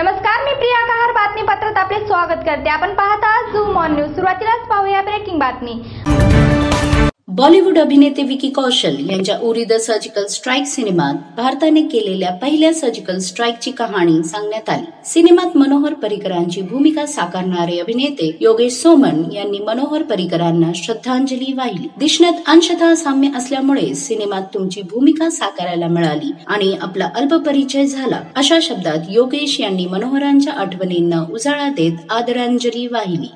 नमस्कार मी प्रिया कहार. बातमीपत्रात आपले स्वागत करते. आपण पाहता झूम ऑन न्यूज सुरुवातीलाच पाहूया ब्रेकिंग बातमी. बॉलिवूड अभिनेते विकी कौशल यांच्या उरी द सर्जिकल स्ट्राईक सिनेमात भारताने केलेल्या पहिल्या सर्जिकल स्ट्राईकची कहाणी सांगण्यात आली. सिनेमात मनोहर पर्रिकरांची भूमिका साकारणारे अभिनेते योगेश सोमन यांनी मनोहर पर्रिकरांना श्रद्धांजली वाहिली. दिसण्यात अंशतः साम्य असल्यामुळे सिनेमात तुमची भूमिका साकारायला मिळाली आणि आपला अल्प परिचय झाला. अशा शब्दात योगेश यांनी मनोहरांच्या आठवणींना उजाळा देत आदरांजली वाहिली.